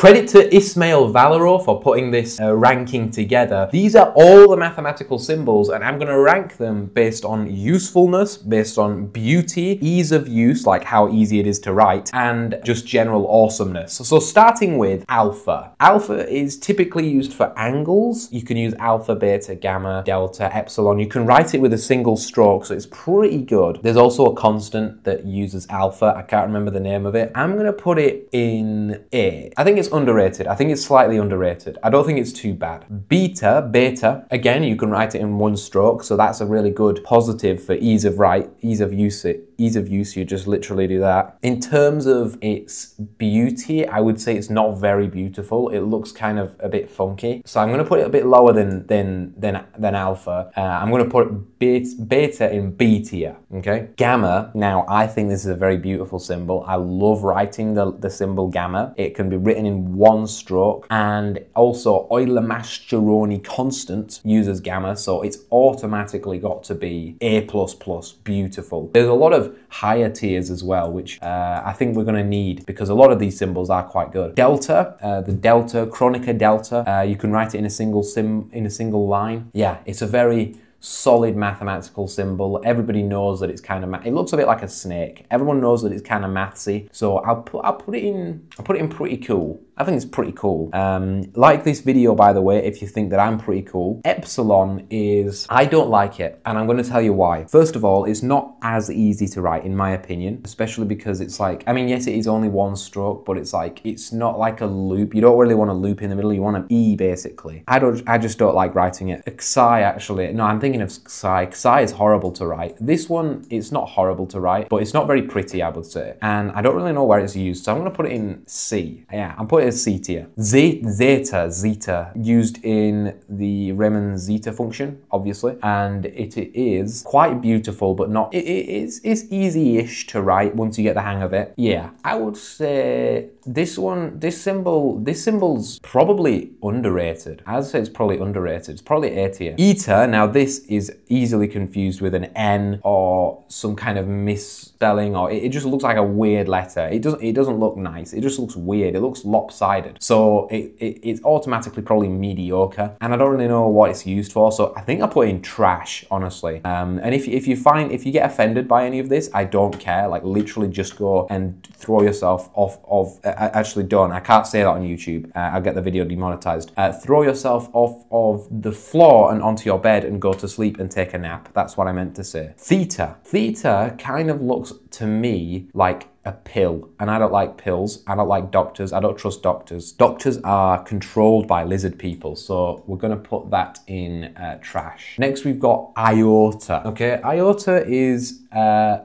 Credit to Ismail Valero for putting this uh, ranking together. These are all the mathematical symbols, and I'm going to rank them based on usefulness, based on beauty, ease of use, like how easy it is to write, and just general awesomeness. So, starting with alpha. Alpha is typically used for angles. You can use alpha, beta, gamma, delta, epsilon. You can write it with a single stroke, so it's pretty good. There's also a constant that uses alpha. I can't remember the name of it. I'm going to put it in A. I think it's underrated. I think it's slightly underrated. I don't think it's too bad. Beta, beta, again, you can write it in one stroke, so that's a really good positive for ease of write, ease of use ease of use, you just literally do that. In terms of its beauty, I would say it's not very beautiful. It looks kind of a bit funky. So I'm gonna put it a bit lower than than than, than alpha. Uh, I'm gonna put beta, beta in B tier, okay? Gamma, now I think this is a very beautiful symbol. I love writing the, the symbol gamma. It can be written in one stroke. And also Euler-Mascheroni constant uses gamma, so it's automatically got to be A++, plus beautiful. There's a lot of higher tiers as well, which uh, I think we're going to need because a lot of these symbols are quite good. Delta, uh, the delta, Kronecker delta, uh, you can write it in a single sim in a single line. Yeah, it's a very solid mathematical symbol. Everybody knows that it's kind of, it looks a bit like a snake. Everyone knows that it's kind of mathsy. So I'll put, I'll put it in, I'll put it in pretty cool. I think it's pretty cool. Um, like this video, by the way, if you think that I'm pretty cool. Epsilon is, I don't like it, and I'm going to tell you why. First of all, it's not as easy to write, in my opinion, especially because it's like, I mean, yes, it is only one stroke, but it's like, it's not like a loop. You don't really want a loop in the middle. You want an E, basically. I don't, I just don't like writing it. Xi, actually, no, I'm thinking of Xi. Xi is horrible to write. This one, it's not horrible to write, but it's not very pretty, I would say. And I don't really know where it's used, so I'm to put it in C. Yeah, I'm putting tier. Zeta, zeta, used in the Riemann zeta function, obviously, and it is quite beautiful, but not, it is it's easy-ish to write once you get the hang of it. Yeah, I would say this one, this symbol, this symbol's probably underrated. I'd say it's probably underrated. It's probably A tier. Eta, now this is easily confused with an N or some kind of misspelling, or it, it just looks like a weird letter. It doesn't, it doesn't look nice. It just looks weird. It looks lopsided. So it, it, it's automatically probably mediocre, and I don't really know what it's used for. So I think I put in trash, honestly. Um, and if if you find if you get offended by any of this, I don't care. Like literally, just go and throw yourself off of actually done. I can't say that on YouTube. Uh, I'll get the video demonetized. Uh, throw yourself off of the floor and onto your bed and go to sleep and take a nap. That's what I meant to say. Theta. Theta kind of looks to me like a pill and I don't like pills. I don't like doctors. I don't trust doctors. Doctors are controlled by lizard people. So we're going to put that in uh, trash. Next, we've got iota. Okay, iota is, uh,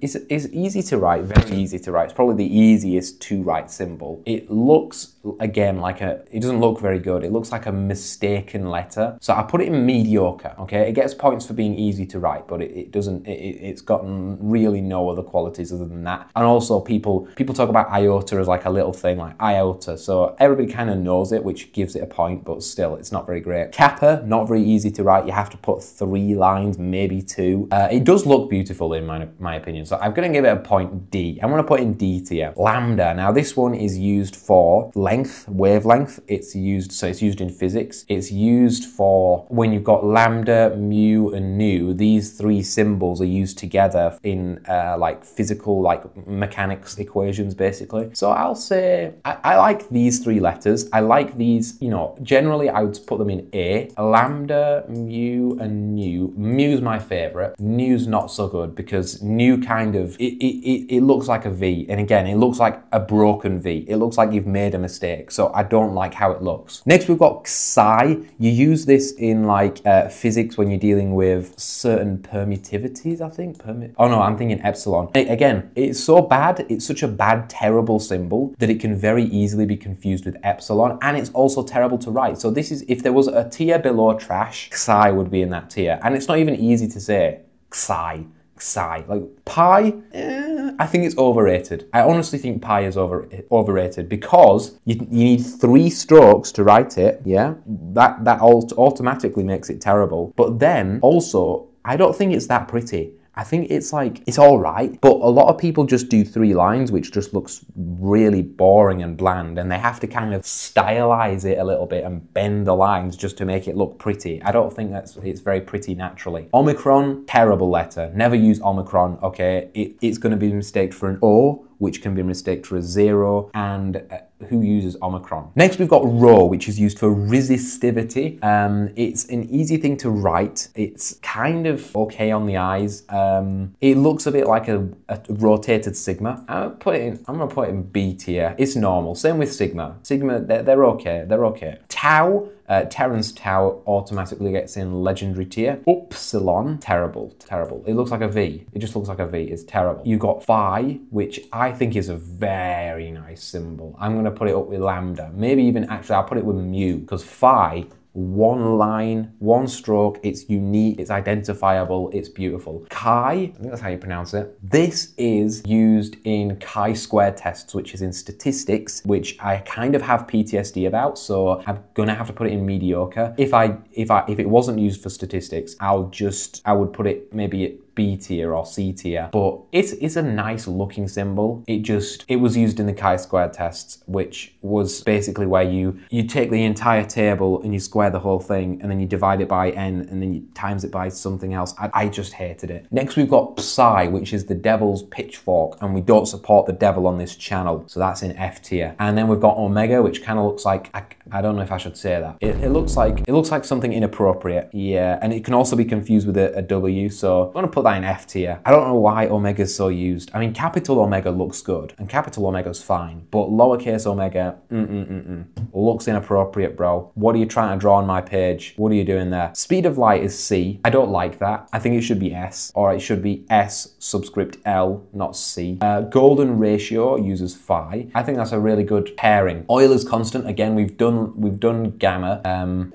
is, is easy to write, very easy to write. It's probably the easiest to write symbol. It looks, again, like a, it doesn't look very good. It looks like a mistaken letter. So I put it in mediocre. Okay, it gets points for being easy to write, but it, it doesn't, it, it's gotten really no other qualities other than that. And also people, people talk about iota as like a little thing, like iota. So everybody kind of knows it, which gives it a point, but still, it's not very great. Kappa, not very easy to write. You have to put three lines, maybe two. Uh, it does look beautiful in my, my opinion. So I'm going to give it a point D. I'm to put in D tier. Lambda. Now this one is used for length, wavelength. It's used, so it's used in physics. It's used for when you've got lambda, mu, and nu. These three symbols are used together in uh, like physical, like mechanics equations, basically. So I'll say I, I like these three letters. I like these, you know, generally I would put them in A. Lambda, mu, and nu. Mu's my favorite. Nu's not so good because new kind of, it, it, it looks like a V. And again, it looks like a broken V. It looks like you've made a mistake. So I don't like how it looks. Next, we've got psi. You use this in like uh, physics when you're dealing with certain permutivities, I think. Permit oh no, I'm thinking epsilon. Again, it's so bad, it's such a bad, terrible symbol that it can very easily be confused with epsilon. And it's also terrible to write. So this is, if there was a tier below trash, psi would be in that tier. And it's not even easy to say. Psi. Psi. Like pi, eh, I think it's overrated. I honestly think pi is over overrated because you, you need three strokes to write it. Yeah, that that automatically makes it terrible. But then also, I don't think it's that pretty. I think it's like, it's all right, but a lot of people just do three lines, which just looks really boring and bland, and they have to kind of stylize it a little bit and bend the lines just to make it look pretty. I don't think that's, it's very pretty naturally. Omicron, terrible letter. Never use Omicron, okay? It, it's gonna be mistaken for an O, which can be mistaken for a zero, and uh, who uses Omicron. Next, we've got Rho, which is used for resistivity. Um, it's an easy thing to write. It's kind of okay on the eyes. Um, it looks a bit like a, a rotated sigma. I'm put it in. I'm gonna put it in B tier. It's normal. Same with sigma. Sigma, they're, they're okay. They're okay. Tau. Uh, Tau automatically gets in legendary tier. Upsilon, terrible, terrible. It looks like a V. It just looks like a V. It's terrible. You've got Phi, which I think is a very nice symbol. I'm going to put it up with Lambda. Maybe even actually I'll put it with Mu because Phi one line, one stroke, it's unique, it's identifiable, it's beautiful. Chi, I think that's how you pronounce it. This is used in chi-square tests, which is in statistics, which I kind of have PTSD about, so I'm gonna have to put it in mediocre. If I if I if it wasn't used for statistics, I'll just I would put it maybe B tier or C tier, but it's, it's a nice looking symbol. It just, it was used in the chi-square tests, which was basically where you, you take the entire table and you square the whole thing and then you divide it by n and then you times it by something else. I, I just hated it. Next we've got Psi, which is the devil's pitchfork and we don't support the devil on this channel. So that's in F tier. And then we've got Omega, which kind of looks like, I, I don't know if I should say that. It, it, looks like, it looks like something inappropriate. Yeah. And it can also be confused with a, a W. So I'm gonna put that in F tier. I don't know why Omega's so used. I mean, capital Omega looks good, and capital Omega's fine, but lowercase Omega, mm-mm-mm-mm, looks inappropriate, bro. What are you trying to draw on my page? What are you doing there? Speed of light is C. I don't like that. I think it should be S, or it should be S subscript L, not C. Uh, golden ratio uses phi. I think that's a really good pairing. Euler's constant, again, we've done, we've done gamma. Um,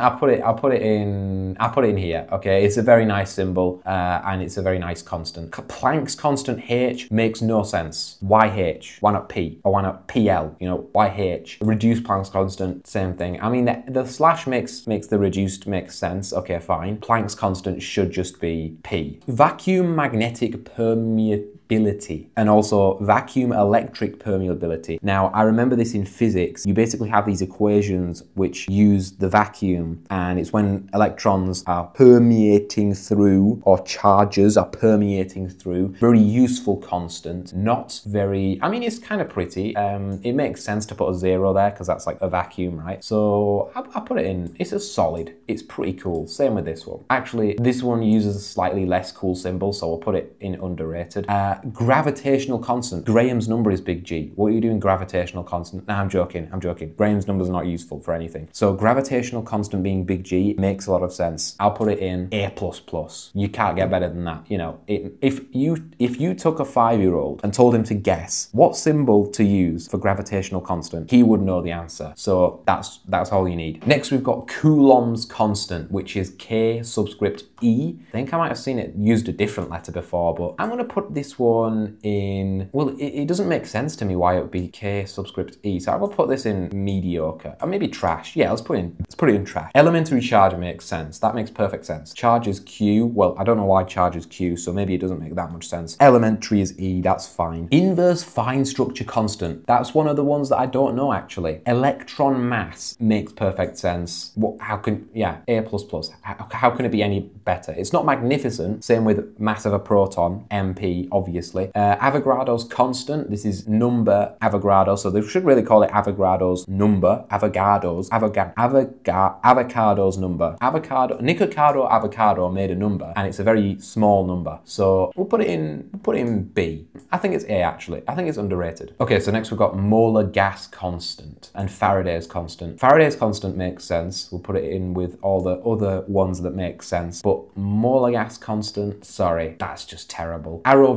I'll put it. I'll put it in. I'll put it in here. Okay, it's a very nice symbol, uh, and it's a very nice constant. Planck's constant H makes no sense. Why H? Why not P? Or why not PL? You know, why H? Reduce Planck's constant, same thing. I mean, the, the slash makes makes the reduced make sense. Okay, fine. Planck's constant should just be P. Vacuum magnetic permeability and also vacuum electric permeability. Now, I remember this in physics. You basically have these equations which use the vacuum, and it's when electrons are permeating through or charges are permeating through. Very useful constant, not very, I mean, it's kind of pretty. Um, it makes sense to put a zero there because that's like a vacuum, right? So I, I put it in, it's a solid, it's pretty cool. Same with this one. Actually, this one uses a slightly less cool symbol, so I'll put it in underrated. Uh, gravitational constant. Graham's number is big G. What are you doing gravitational constant? Nah, I'm joking, I'm joking. Graham's number is not useful for anything. So gravitational constant being big G makes a lot of sense. I'll put it in A++. You can't get better than that. You know, it, if you if you took a five-year-old and told him to guess what symbol to use for gravitational constant, he would know the answer. So that's that's all you need. Next, we've got Coulomb's constant, which is K subscript E. I think I might have seen it used a different letter before, but I'm gonna put this one in, well, it, it doesn't make sense to me why it would be K subscript E. So I will put this in mediocre, or maybe trash. Yeah, let's put in, let's put it in trash. Elementary charge makes sense. That makes perfect sense. Charge is Q. Well, I don't know why charge is Q, so maybe it doesn't make that much sense. Elementary is E, that's fine. Inverse fine structure constant. That's one of the ones that I don't know actually. Electron mass makes perfect sense. What, how can, yeah, A++. How, how can it be any better? It's not magnificent. Same with mass of a proton, MP, obviously. Uh, Avogadro's constant, this is number Avogadro, so they should really call it Avogadro's number. Avogadro's, Avogadro, Avogadro's number. Avocado, Nikocado Avocado made a number, and it's a very small number. So we'll put it in, we'll put it in B. I think it's A actually. I think it's underrated. Okay, so next we've got molar gas constant and Faraday's constant. Faraday's constant makes sense. We'll put it in with all the other ones that make sense, but molar gas constant, sorry, that's just terrible. Arrow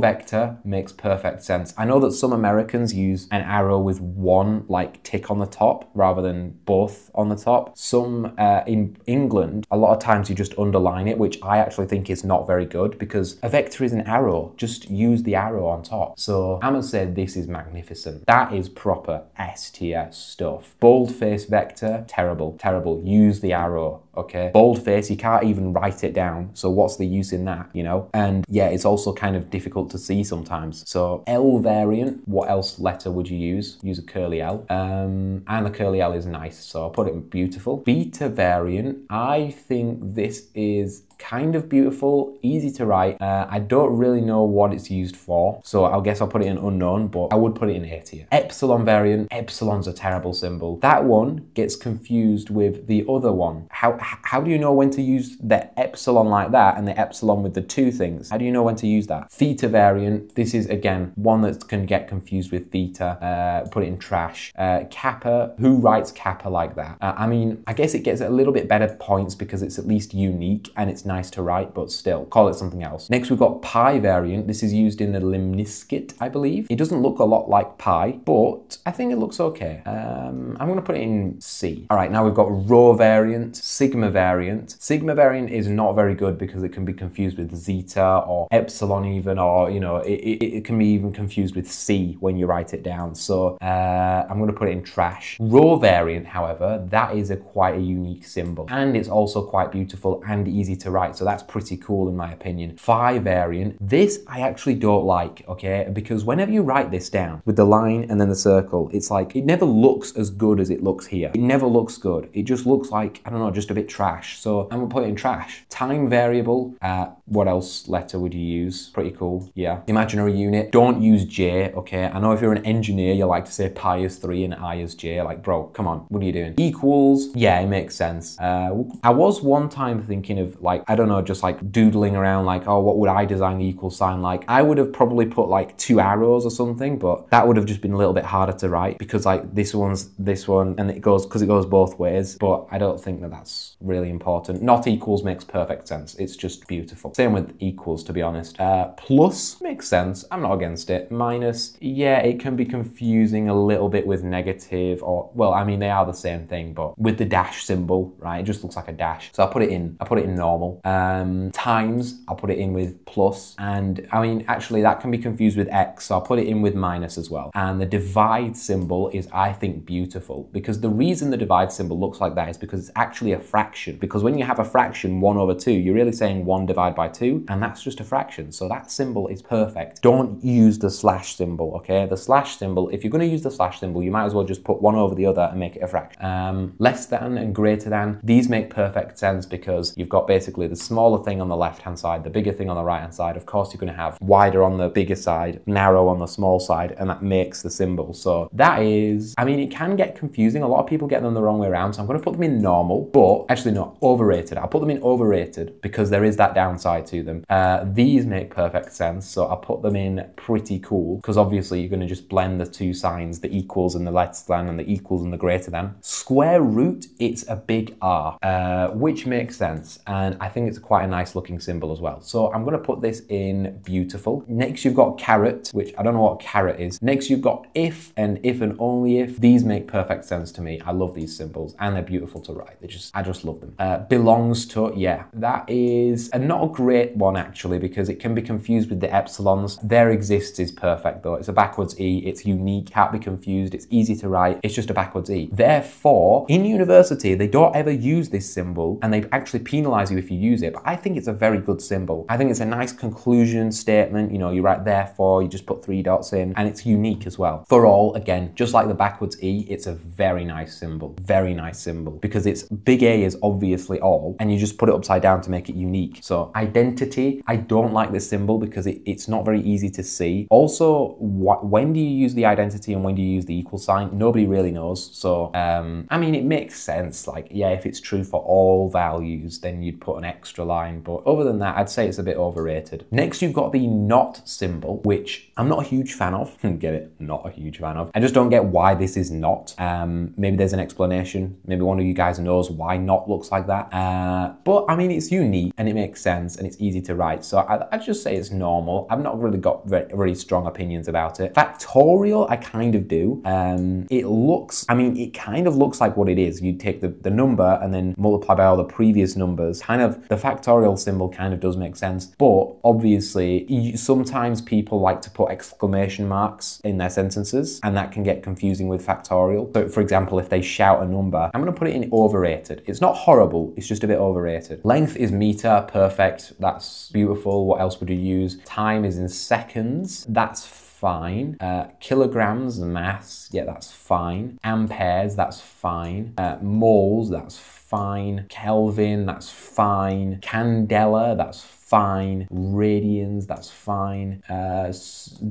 makes perfect sense. I know that some Americans use an arrow with one like tick on the top rather than both on the top. Some uh, in England, a lot of times you just underline it, which I actually think is not very good because a vector is an arrow. Just use the arrow on top. So I'm gonna say this is magnificent. That is proper STS stuff. Boldface vector, terrible, terrible. Use the arrow okay? Boldface, you can't even write it down. So what's the use in that, you know? And yeah, it's also kind of difficult to see sometimes. So L variant, what else letter would you use? Use a curly L. Um, and the curly L is nice, so I'll put it beautiful. Beta variant, I think this is kind of beautiful, easy to write. Uh, I don't really know what it's used for, so I guess I'll put it in unknown, but I would put it in A tier. Epsilon variant, epsilon's a terrible symbol. That one gets confused with the other one. How, how do you know when to use the epsilon like that and the epsilon with the two things? How do you know when to use that? Theta variant, this is again one that can get confused with theta, uh, put it in trash. Uh, kappa, who writes kappa like that? Uh, I mean, I guess it gets a little bit better points because it's at least unique and it's nice to write, but still, call it something else. Next, we've got pi variant. This is used in the lemniscate, I believe. It doesn't look a lot like pi, but I think it looks okay. Um, I'm going to put it in C. All right, now we've got rho variant, sigma variant. Sigma variant is not very good because it can be confused with zeta or epsilon even, or, you know, it, it, it can be even confused with C when you write it down. So uh, I'm going to put it in trash. Rho variant, however, that is a quite a unique symbol and it's also quite beautiful and easy to write. So that's pretty cool in my opinion. Phi variant, this I actually don't like, okay? Because whenever you write this down with the line and then the circle, it's like, it never looks as good as it looks here. It never looks good. It just looks like, I don't know, just a bit trash. So I'm gonna put it in trash. Time variable, uh, what else letter would you use? Pretty cool, yeah. Imaginary unit, don't use J, okay? I know if you're an engineer, you like to say pi is three and I is J. Like, bro, come on, what are you doing? Equals, yeah, it makes sense. Uh, I was one time thinking of like, I don't know, just like doodling around like, oh, what would I design the equal sign like? I would have probably put like two arrows or something, but that would have just been a little bit harder to write because like this one's this one and it goes, because it goes both ways. But I don't think that that's really important. Not equals makes perfect sense. It's just beautiful. Same with equals, to be honest. Uh, plus makes sense. I'm not against it. Minus, yeah, it can be confusing a little bit with negative or, well, I mean, they are the same thing, but with the dash symbol, right? It just looks like a dash. So I put it in, I put it in normal. Um, times, I'll put it in with plus. And I mean, actually that can be confused with X. So I'll put it in with minus as well. And the divide symbol is, I think, beautiful because the reason the divide symbol looks like that is because it's actually a fraction. Because when you have a fraction, one over two, you're really saying one divided by two, and that's just a fraction. So that symbol is perfect. Don't use the slash symbol, okay? The slash symbol, if you're gonna use the slash symbol, you might as well just put one over the other and make it a fraction. Um, less than and greater than, these make perfect sense because you've got basically the smaller thing on the left hand side, the bigger thing on the right hand side. Of course, you're gonna have wider on the bigger side, narrow on the small side, and that makes the symbol. So that is, I mean, it can get confusing. A lot of people get them the wrong way around. So I'm gonna put them in normal, but actually not overrated. I'll put them in overrated because there is that downside to them. Uh, these make perfect sense. So I'll put them in pretty cool because obviously you're gonna just blend the two signs, the equals and the less than and the equals and the greater than. Square root, it's a big R, uh, which makes sense. And I think it's quite a nice looking symbol as well. So I'm gonna put this in beautiful. Next you've got caret, which I don't know what caret is. Next you've got if and if and only if. These make perfect sense to me. I love these symbols and they're beautiful to write. They just, I just love them. Uh, belongs to, yeah, that is a not a great one actually because it can be confused with the epsilons. There exists is perfect though. It's a backwards E, it's unique, can't be confused, it's easy to write, it's just a backwards E. Therefore, in university, they don't ever use this symbol and they actually penalize you if you use it. But I think it's a very good symbol. I think it's a nice conclusion statement. You know, you write therefore, you just put three dots in and it's unique as well. For all, again, just like the backwards E, it's a very nice symbol, very nice symbol because it's big A is obviously all and you just put it upside down to make it unique. So identity, I don't like this symbol because it, it's not very easy to see. Also, wh when do you use the identity and when do you use the equal sign? Nobody really knows. So, um, I mean, it makes sense. Like, yeah, if it's true for all values, then you'd put an extra line. But other than that, I'd say it's a bit overrated. Next, you've got the not symbol, which I'm not a huge fan of. get it? Not a huge fan of. I just don't get why this is not. Um, maybe there's an explanation. Maybe one of you guys knows why not looks like that. Uh, but I mean, it's unique and it makes sense and it's easy to write. So I, just say it's normal. I've not really got very, very strong opinions about it. Factorial, I kind of do. Um, it looks, I mean, it kind of looks like what it is. You take the, the number and then multiply by all the previous numbers. Kind of The factorial symbol kind of does make sense, but obviously, you, sometimes people like to put exclamation marks in their sentences, and that can get confusing with factorial. So, for example, if they shout a number, I'm going to put it in overrated. It's not horrible, it's just a bit overrated. Length is meter, perfect. That's beautiful. What else would you use? Time is in seconds. That's fine. Uh, kilograms, mass, yeah, that's fine. Amperes, that's fine. Uh, moles, that's fine. Kelvin, that's fine. Candela, that's fine. Radians, that's fine. Uh,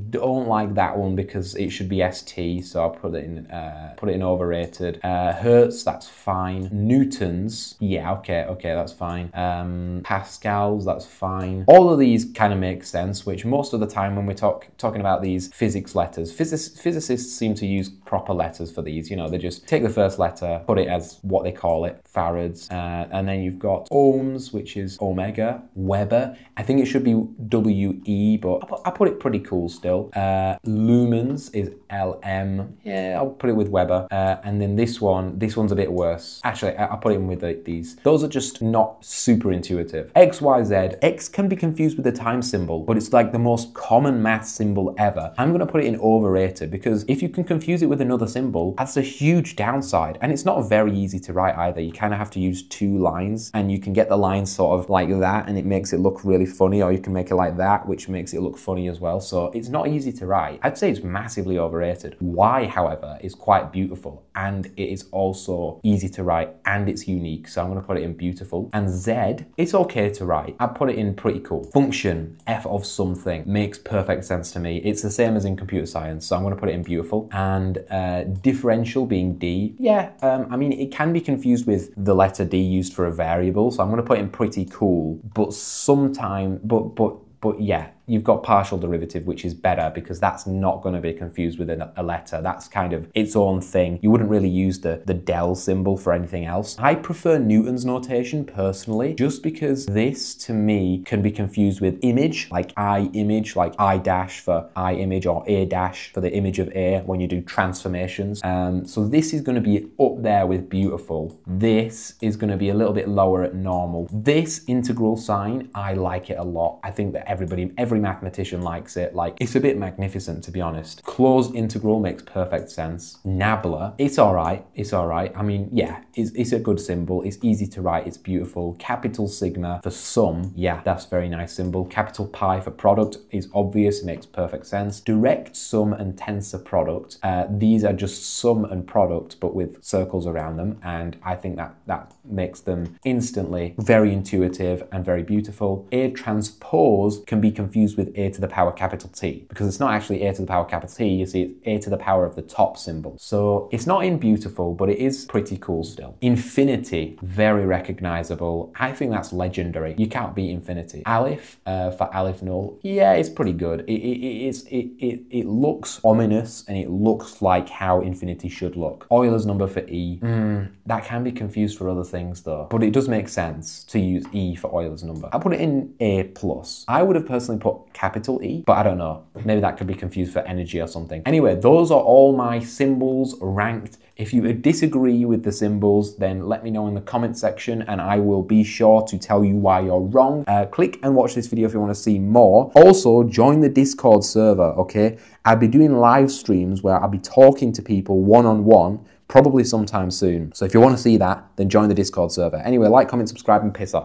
don't like that one because it should be ST, so I'll put it in uh, put it in overrated. Uh, Hertz, that's fine. Newtons, yeah, okay, okay, that's fine. Um, Pascals, that's fine. All of these kind of make sense, which most of the time when we're talk, talking about these physics letters, physicists seem to use proper letters for these. You know, they just take the first letter, put it as what they call it, farads, uh, and then you've got ohms, which is omega, Weber, I think it should be WE, but I put, I put it pretty cool still. Uh, lumens is LM. Yeah, I'll put it with Weber. Uh, and then this one, this one's a bit worse. Actually, I'll put it in with the, these. Those are just not super intuitive. X, Y, Z. X can be confused with the time symbol, but it's like the most common math symbol ever. I'm gonna put it in overrated because if you can confuse it with another symbol, that's a huge downside. And it's not very easy to write either. You kind of have to use two lines and you can get the lines sort of like that and it makes it look really funny, or you can make it like that, which makes it look funny as well. So it's not easy to write. I'd say it's massively overrated. Y, however, is quite beautiful and it is also easy to write and it's unique. So I'm to put it in beautiful. And Z, it's okay to write. I'd put it in pretty cool. Function, F of something, makes perfect sense to me. It's the same as in computer science. So I'm to put it in beautiful. And uh, differential being D, yeah, um, I mean, it can be confused with the letter D used for a variable. So I'm to put in pretty cool. But sometime, but, but, but yeah, you've got partial derivative, which is better because that's not going to be confused with a, letter. That's kind of its own thing. You wouldn't really use the, the del symbol for anything else. I prefer Newton's notation personally, just because this to me can be confused with image, like I image, like I dash for I image or A dash for the image of A when you do transformations. Um, so this is going to be up there with beautiful. This is going to be a little bit lower at normal. This integral sign, I like it a lot. I think that everybody, every every mathematician likes it. Like, it's a bit magnificent, to be honest. Closed integral makes perfect sense. Nabla, it's all right. It's all right. I mean, yeah, it's, it's a good symbol. It's easy to write. It's beautiful. Capital sigma for sum. Yeah, that's very nice symbol. Capital pi for product is obvious. Makes perfect sense. Direct sum and tensor product. Uh, these are just sum and product, but with circles around them. And I think that that makes them instantly very intuitive and very beautiful. A transpose can be confused confused with a to the power capital T because it's not actually a to the power capital T, you see it's a to the power of the top symbol. So it's not in beautiful, but it is pretty cool still. Infinity, very recognizable. I think that's legendary. You can't beat infinity. Aleph, uh, for Aleph null, yeah, it's pretty good. It, it, it, it, it, looks ominous and it looks like how infinity should look. Euler's number for E, mm, that can be confused for other things though, but it does make sense to use E for Euler's number. I put it in A+. plus. I would have personally capital E, but I don't know. Maybe that could be confused for energy or something. Anyway, those are all my symbols ranked. If you disagree with the symbols, then let me know in the comment section and I will be sure to tell you why you're wrong. Uh, click and watch this video if you want to see more. Also, join the Discord server, okay? I'll be doing live streams where I'll be talking to people one-on-one -on -one, probably sometime soon. So if you want to see that, then join the Discord server. Anyway, like, comment, subscribe, and piss off.